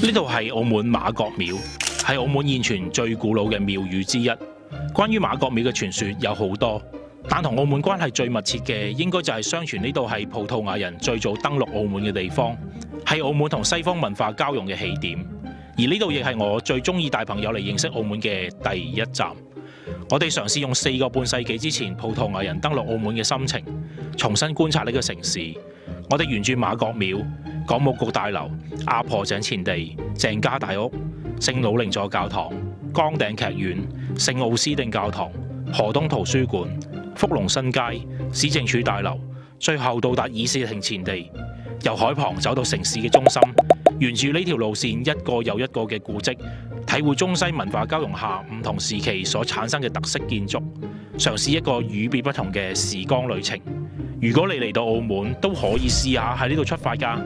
呢度系澳门马国庙，系澳门现存最古老嘅庙宇之一。关于马国庙嘅传说有好多，但同澳门关系最密切嘅，应该就系相传呢度系葡萄牙人最早登陆澳门嘅地方，系澳门同西方文化交融嘅起点。而呢度亦系我最中意大朋友嚟认识澳门嘅第一站。我哋尝试用四个半世纪之前葡萄牙人登陆澳门嘅心情，重新观察呢个城市。我哋沿住马国庙。港务局大楼、阿婆井前地、郑家大屋、圣老灵座教堂、江顶剧院、圣奥斯定教堂、河东图书馆、福隆新街、市政署大楼，最后到达议事亭前地，由海旁走到城市嘅中心，沿住呢条路线一个又一个嘅古迹，体会中西文化交融下唔同时期所产生嘅特色建筑，尝试一个与别不同嘅时光旅程。如果你嚟到澳门，都可以试下喺呢度出发噶。